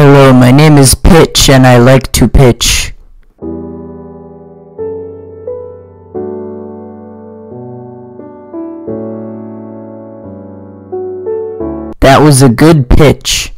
Hello, my name is Pitch and I like to pitch. That was a good pitch.